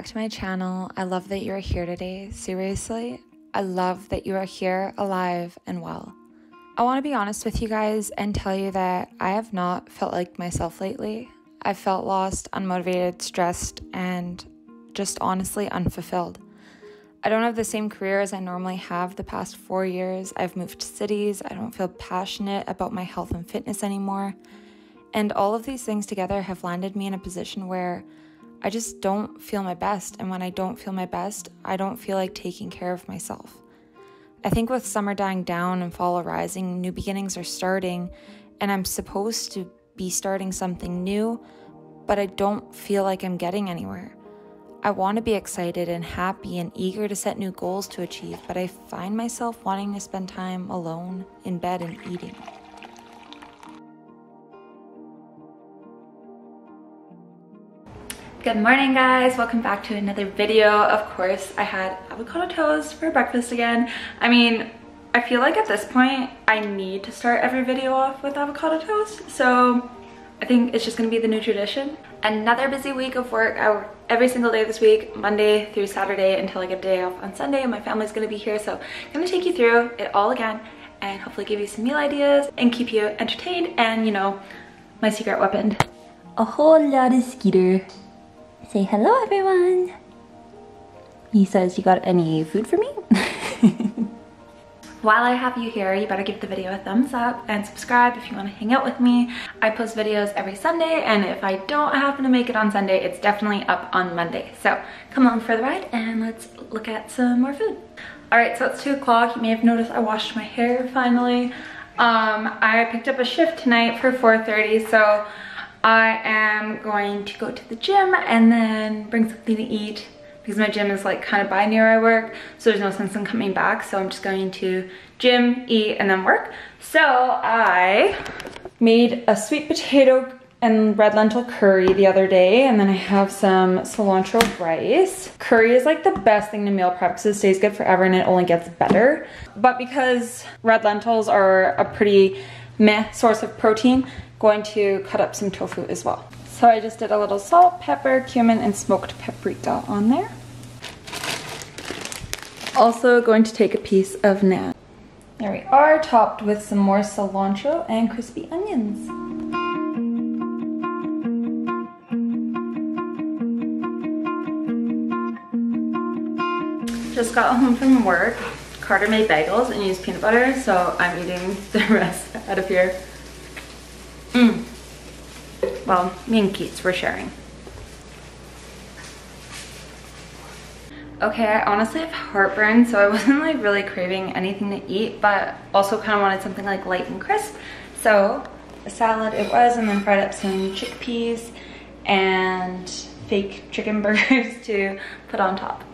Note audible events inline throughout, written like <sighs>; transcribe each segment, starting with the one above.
back to my channel. I love that you are here today. Seriously, I love that you are here, alive, and well. I want to be honest with you guys and tell you that I have not felt like myself lately. I've felt lost, unmotivated, stressed, and just honestly unfulfilled. I don't have the same career as I normally have the past four years. I've moved to cities. I don't feel passionate about my health and fitness anymore. And all of these things together have landed me in a position where I just don't feel my best. And when I don't feel my best, I don't feel like taking care of myself. I think with summer dying down and fall arising, new beginnings are starting, and I'm supposed to be starting something new, but I don't feel like I'm getting anywhere. I want to be excited and happy and eager to set new goals to achieve, but I find myself wanting to spend time alone in bed and eating. Good morning guys, welcome back to another video. Of course, I had avocado toast for breakfast again. I mean, I feel like at this point, I need to start every video off with avocado toast. So I think it's just gonna be the new tradition. Another busy week of work. I work every single day this week, Monday through Saturday until I get a day off on Sunday and my family's gonna be here. So I'm gonna take you through it all again and hopefully give you some meal ideas and keep you entertained and you know, my secret weapon. A whole lot of Skeeter. Say hello everyone. He says, you got any food for me? <laughs> While I have you here, you better give the video a thumbs up and subscribe if you want to hang out with me. I post videos every Sunday and if I don't happen to make it on Sunday, it's definitely up on Monday. So come along for the ride and let's look at some more food. All right, so it's two o'clock. You may have noticed I washed my hair finally. Um, I picked up a shift tonight for 4.30, so I am going to go to the gym and then bring something to eat because my gym is like kind of by near I work so there's no sense in coming back so I'm just going to gym, eat, and then work. So I made a sweet potato and red lentil curry the other day and then I have some cilantro rice. Curry is like the best thing to meal prep because it stays good forever and it only gets better. But because red lentils are a pretty meh source of protein, going to cut up some tofu as well. So I just did a little salt, pepper, cumin, and smoked paprika on there. Also going to take a piece of naan. There we are, topped with some more cilantro and crispy onions. Just got home from work. Carter made bagels and used peanut butter, so I'm eating <laughs> the rest out of here. Mm. Well, me and Keats were sharing. Okay, I honestly have heartburn, so I <laughs> wasn't like really craving anything to eat, but also kind of wanted something like light and crisp. So a salad it was, and then fried up some chickpeas and fake chicken <laughs> burgers to put on top.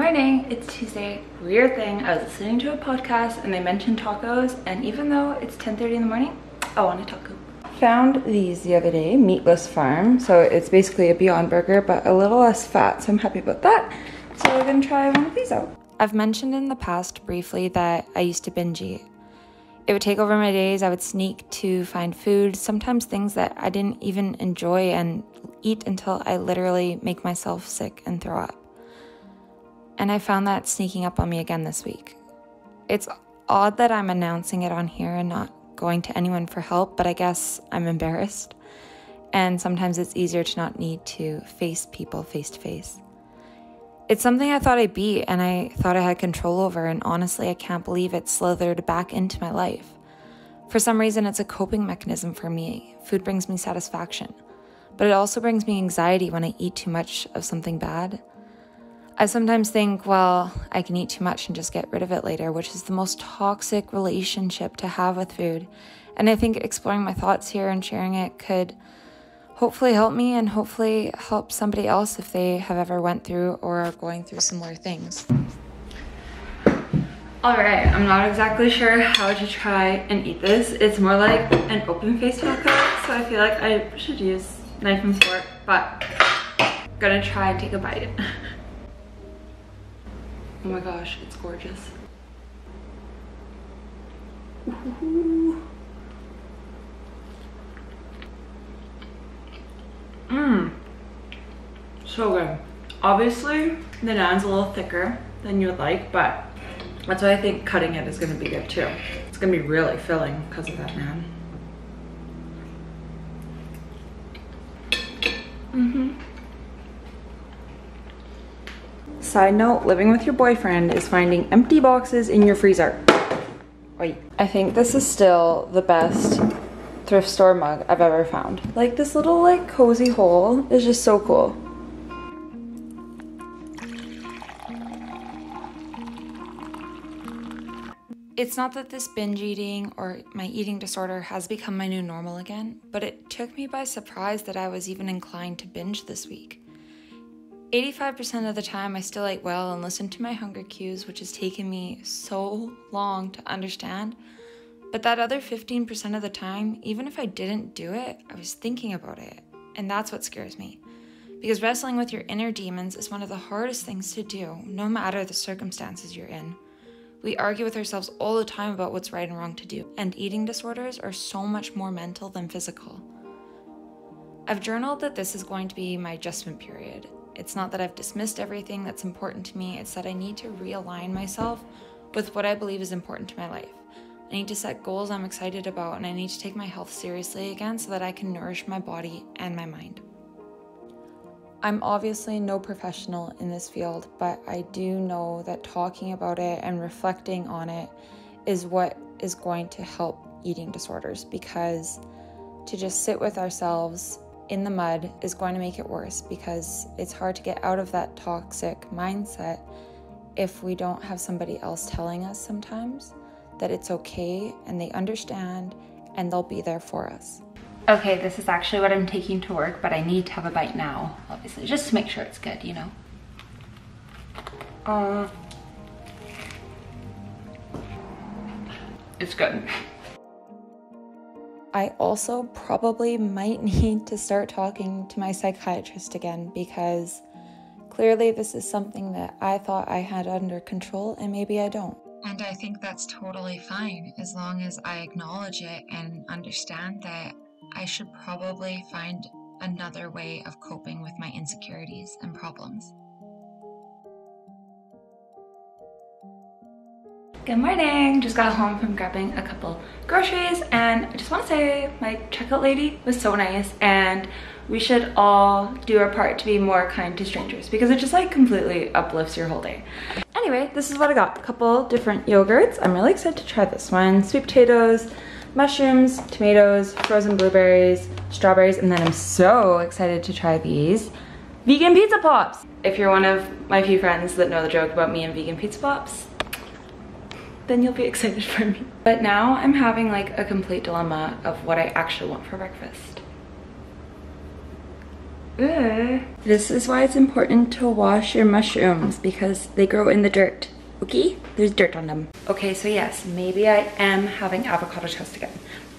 Morning, it's Tuesday. Weird thing, I was listening to a podcast and they mentioned tacos and even though it's 10.30 in the morning, I want a taco. Found these the other day, Meatless Farm. So it's basically a Beyond Burger but a little less fat, so I'm happy about that. So we're gonna try one of these out. I've mentioned in the past briefly that I used to binge eat. It would take over my days. I would sneak to find food, sometimes things that I didn't even enjoy, and eat until I literally make myself sick and throw up. And I found that sneaking up on me again this week. It's odd that I'm announcing it on here and not going to anyone for help, but I guess I'm embarrassed. And sometimes it's easier to not need to face people face to face. It's something I thought I beat and I thought I had control over, and honestly, I can't believe it slithered back into my life. For some reason, it's a coping mechanism for me. Food brings me satisfaction, but it also brings me anxiety when I eat too much of something bad. I sometimes think, well, I can eat too much and just get rid of it later, which is the most toxic relationship to have with food. And I think exploring my thoughts here and sharing it could hopefully help me and hopefully help somebody else if they have ever went through or are going through similar things. All right, I'm not exactly sure how to try and eat this. It's more like an open-faced taco, so I feel like I should use knife and fork, but I'm gonna try and take a bite. <laughs> oh my gosh, it's gorgeous. Mmm, so good. Obviously, the naan's a little thicker than you would like, but that's why I think cutting it is gonna be good too. It's gonna be really filling because of that naan. Mm Side note, living with your boyfriend is finding empty boxes in your freezer. Wait, I think this is still the best thrift store mug I've ever found. Like this little like cozy hole is just so cool. It's not that this binge eating or my eating disorder has become my new normal again, but it took me by surprise that I was even inclined to binge this week. 85% of the time, I still ate well and listened to my hunger cues, which has taken me so long to understand. But that other 15% of the time, even if I didn't do it, I was thinking about it. And that's what scares me. Because wrestling with your inner demons is one of the hardest things to do, no matter the circumstances you're in. We argue with ourselves all the time about what's right and wrong to do, and eating disorders are so much more mental than physical. I've journaled that this is going to be my adjustment period. It's not that I've dismissed everything that's important to me, it's that I need to realign myself with what I believe is important to my life. I need to set goals I'm excited about, and I need to take my health seriously again so that I can nourish my body and my mind. I'm obviously no professional in this field, but I do know that talking about it and reflecting on it is what is going to help eating disorders because to just sit with ourselves in the mud is going to make it worse because it's hard to get out of that toxic mindset if we don't have somebody else telling us sometimes that it's okay and they understand and they'll be there for us. Okay, this is actually what I'm taking to work, but I need to have a bite now, obviously, just to make sure it's good, you know? Uh, it's good. I also probably might <laughs> need to start talking to my psychiatrist again because clearly this is something that I thought I had under control and maybe I don't. And I think that's totally fine as long as I acknowledge it and understand that I should probably find another way of coping with my insecurities and problems. Good morning! Just got home from grabbing a couple groceries and I just want to say my checkout lady was so nice and we should all do our part to be more kind to strangers because it just like completely uplifts your whole day. Anyway, this is what I got. A couple different yogurts. I'm really excited to try this one. Sweet potatoes, mushrooms, tomatoes, frozen blueberries, strawberries, and then I'm so excited to try these vegan pizza pops. If you're one of my few friends that know the joke about me and vegan pizza pops, then you'll be excited for me. But now I'm having like a complete dilemma of what I actually want for breakfast. Ugh. This is why it's important to wash your mushrooms because they grow in the dirt okay? There's dirt on them. Okay, so yes, maybe I am having avocado toast again,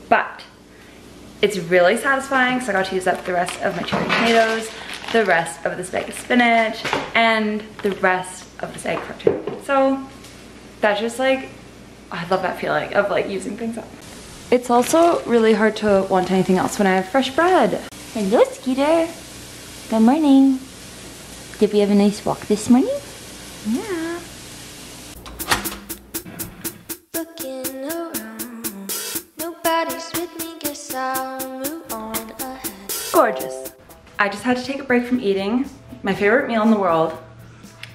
but it's really satisfying because I got to use up the rest of my cherry tomatoes, the rest of this bag of spinach, and the rest of this egg. So that's just like, I love that feeling of like using things up. It's also really hard to want anything else when I have fresh bread. Hello, Skeeter. Good morning. Did we have a nice walk this morning? Yeah. Gorgeous. I just had to take a break from eating my favorite meal in the world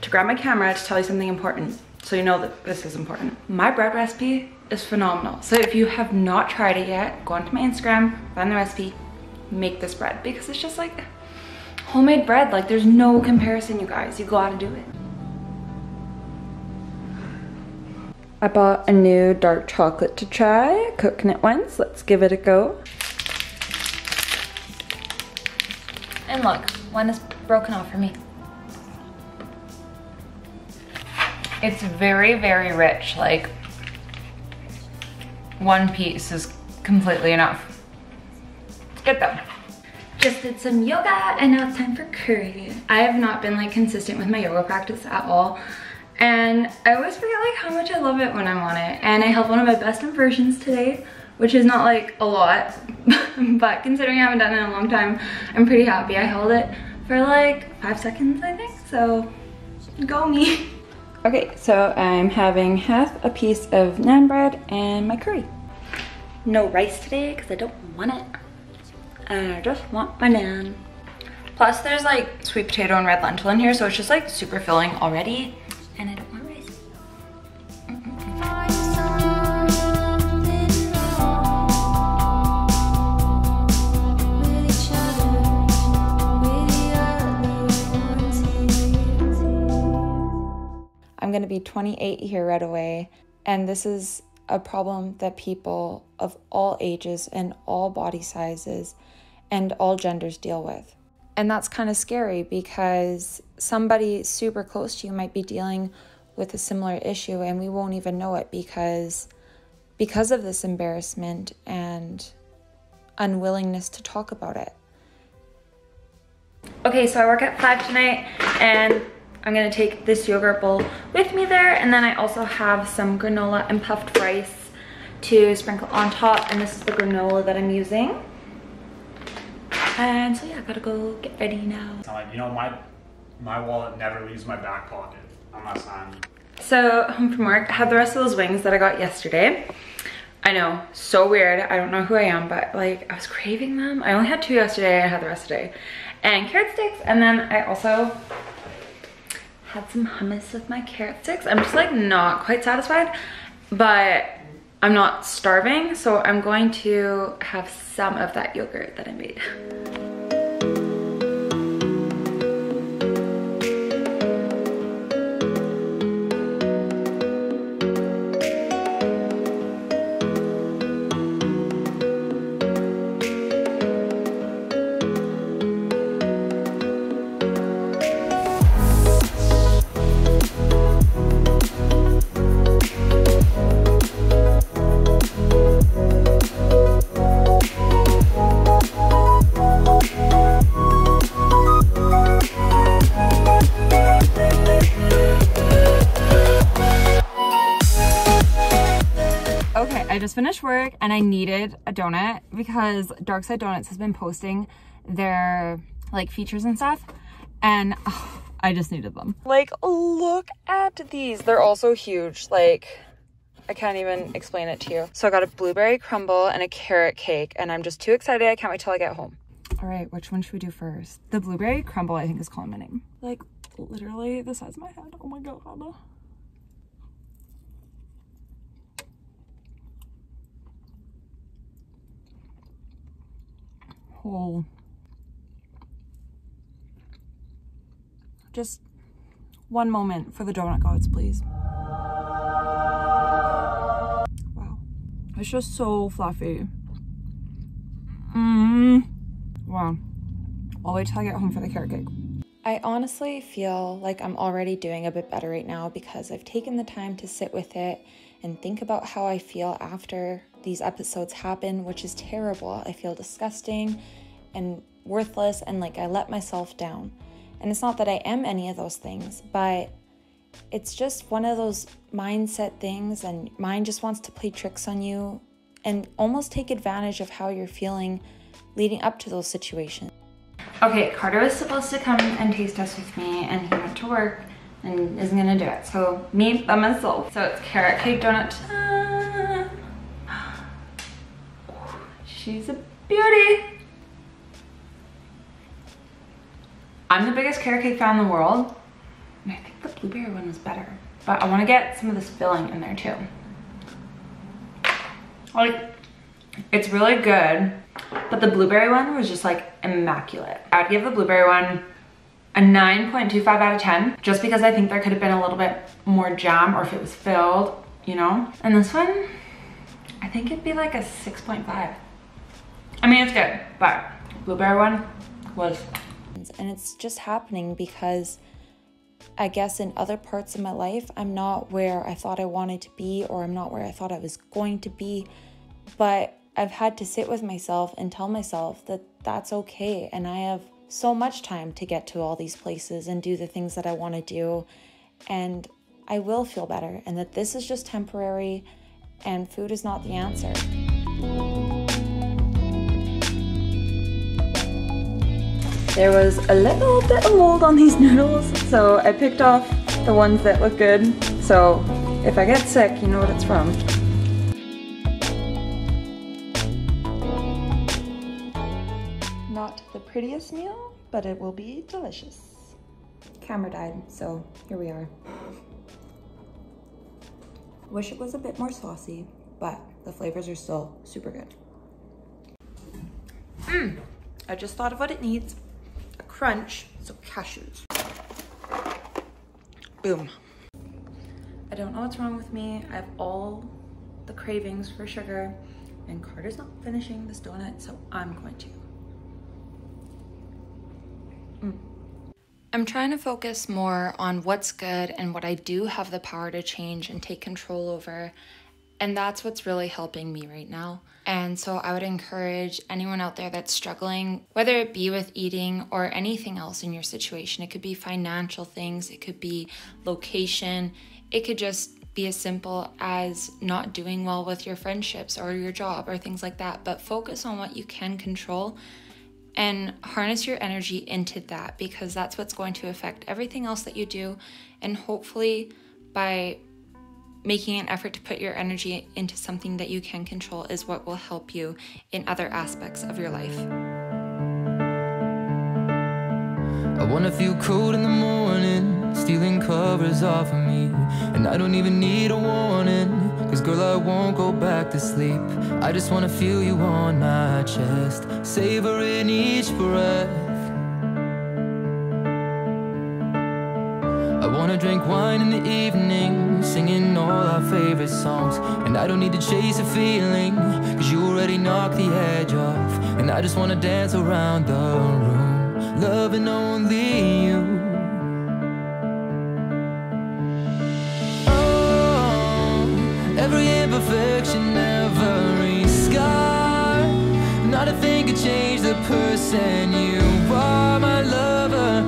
to grab my camera to tell you something important so you know that this is important. My bread recipe is phenomenal. So if you have not tried it yet, go onto my Instagram, find the recipe, make this bread because it's just like homemade bread. Like there's no comparison, you guys. You gotta do it. I bought a new dark chocolate to try, coconut ones. Let's give it a go. And look, one is broken off for me. It's very, very rich. Like one piece is completely enough. It's good though. Just did some yoga and now it's time for curry. I have not been like consistent with my yoga practice at all. And I always forget like how much I love it when I'm on it. And I held one of my best inversions today, which is not like a lot, <laughs> but considering I haven't done it in a long time, I'm pretty happy. I held it for like five seconds, I think. So go me. <laughs> Okay, so I'm having half a piece of naan bread and my curry. No rice today because I don't want it. I just want my naan. Plus there's like sweet potato and red lentil in here, so it's just like super filling already. And I don't Gonna be 28 here right away, and this is a problem that people of all ages and all body sizes and all genders deal with. And that's kind of scary because somebody super close to you might be dealing with a similar issue and we won't even know it because because of this embarrassment and unwillingness to talk about it. Okay, so I work at 5 tonight and I'm gonna take this yogurt bowl with me there and then I also have some granola and puffed rice to sprinkle on top and this is the granola that I'm using. And so yeah, I gotta go get ready now. Like, you know, my my wallet never leaves my back pocket unless I'm... So home from work, I had the rest of those wings that I got yesterday. I know, so weird. I don't know who I am, but like I was craving them. I only had two yesterday, I had the rest today. And carrot sticks, and then I also had some hummus with my carrot sticks. I'm just like not quite satisfied, but I'm not starving. So I'm going to have some of that yogurt that I made. Work and I needed a donut because Darkside Donuts has been posting their like features and stuff and oh, <sighs> I just needed them. Like look at these. They're also huge. Like I can't even explain it to you. So I got a blueberry crumble and a carrot cake and I'm just too excited. I can't wait till I get home. All right, which one should we do first? The blueberry crumble I think is calling my name. Like literally the size of my head. Oh my god. Whole just one moment for the donut gods please. Wow. It's just so fluffy. Mm. wow. I'll wait till i get home for the carrot cake. I honestly feel like I'm already doing a bit better right now because I've taken the time to sit with it and think about how I feel after these episodes happen, which is terrible. I feel disgusting and worthless and like I let myself down. And it's not that I am any of those things, but it's just one of those mindset things, and mind just wants to play tricks on you and almost take advantage of how you're feeling leading up to those situations. Okay, Carter was supposed to come and taste test with me, and he went to work and isn't gonna do it. So me by myself. So it's carrot cake donut time. She's a beauty. I'm the biggest carrot cake fan in the world. And I think the blueberry one was better. But I want to get some of this filling in there too. Like, it's really good. But the blueberry one was just like immaculate. I'd give the blueberry one a 9.25 out of 10 just because I think there could have been a little bit more jam or if it was filled you know? And this one, I think it'd be like a 6.5. I mean, it's good, but blueberry one was. And it's just happening because I guess in other parts of my life, I'm not where I thought I wanted to be, or I'm not where I thought I was going to be. But I've had to sit with myself and tell myself that that's okay. And I have so much time to get to all these places and do the things that I want to do. And I will feel better, and that this is just temporary, and food is not the answer. There was a little bit of mold on these <laughs> noodles, so I picked off the ones that look good. So if I get sick, you know what it's from. Not the prettiest meal, but it will be delicious. Camera died, so here we are. Wish it was a bit more saucy, but the flavors are still super good. Mmm, I just thought of what it needs. Crunch, so cashews. Boom. I don't know what's wrong with me. I have all the cravings for sugar and Carter's not finishing this donut, so I'm going to. Mm. I'm trying to focus more on what's good and what I do have the power to change and take control over. And that's what's really helping me right now. And so I would encourage anyone out there that's struggling, whether it be with eating or anything else in your situation. It could be financial things, it could be location, it could just be as simple as not doing well with your friendships or your job or things like that. But focus on what you can control and harness your energy into that because that's what's going to affect everything else that you do. And hopefully, by making an effort to put your energy into something that you can control, is what will help you in other aspects of your life. I wanna feel cold in the morning, stealing covers off of me. And I don't even need a warning, cause girl, I won't go back to sleep. I just wanna feel you on my chest, savoring each breath. I wanna drink wine in the evening, singing all our favorite songs. And I don't need to chase a feeling, cause you already knocked the edge off. And I just wanna dance around the room, loving only you. Oh, every imperfection, every scar. Not a thing could change the person you are, my lover,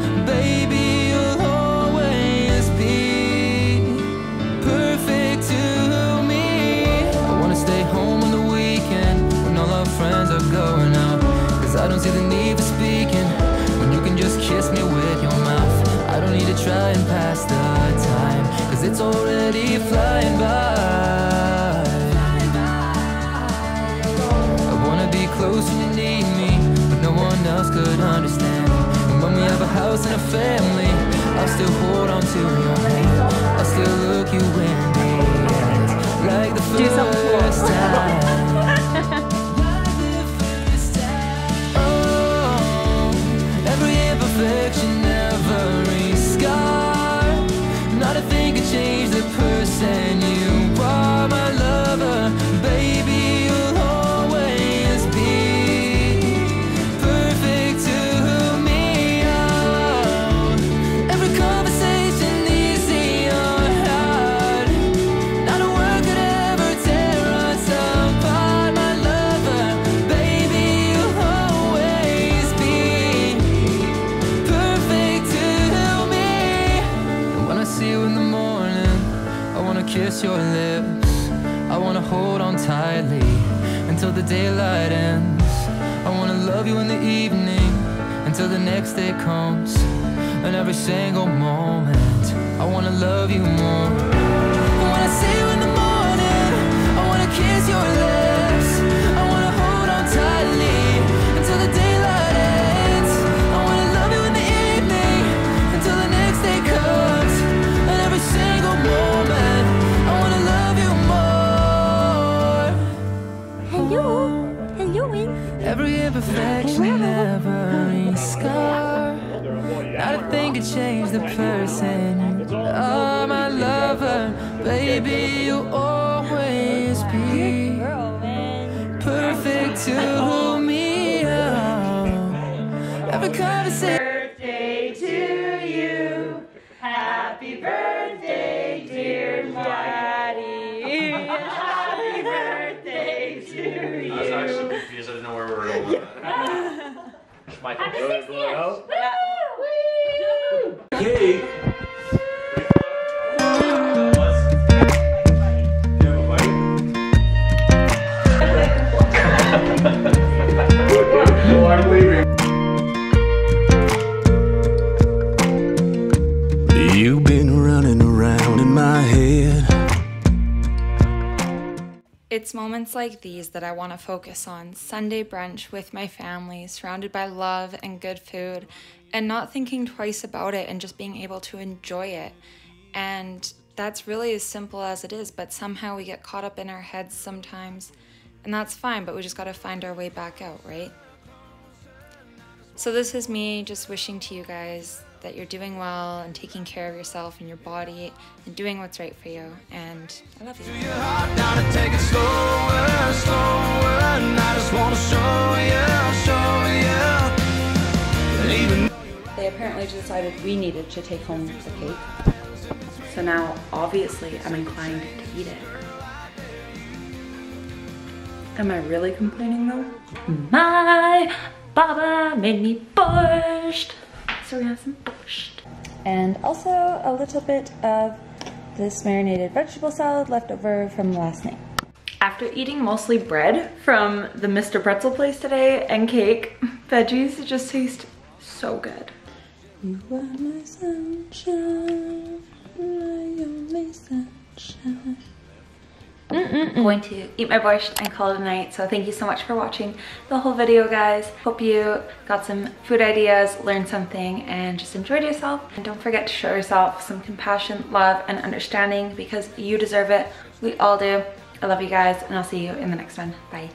and pass the time, cause it's already flying by. I wanna be close when you need me, but no one else could understand. And when we have a house and a family, I'll still hold on to your hand. I'll still look you in the eyes, like the first I was actually confused. I didn't know where we were going. <laughs> Michael, go ahead, blow it out. Cake. Moments like these that I want to focus on Sunday brunch with my family, surrounded by love and good food, and not thinking twice about it and just being able to enjoy it. And that's really as simple as it is, but somehow we get caught up in our heads sometimes. And that's fine, but we just got to find our way back out, right? So, this is me just wishing to you guys that you're doing well and taking care of yourself and your body and doing what's right for you. And I love you. Your heart now to take it slower, slower. And I just wanna show you, show you. Even They apparently decided we needed to take home the cake. So now, obviously, I'm inclined to eat it. Am I really complaining though? My baba made me borscht. So we're have some borscht. And also a little bit of this marinated vegetable salad left over from last night. After eating mostly bread from the Mr. Pretzel place today and cake, veggies just taste so good. You are my sunshine, my only sunshine. Going to eat my borscht and call it a night. So thank you so much for watching the whole video, guys. Hope you got some food ideas, learned something, and just enjoyed yourself. And don't forget to show yourself some compassion, love, and understanding because you deserve it. We all do. I love you guys, and I'll see you in the next one. Bye.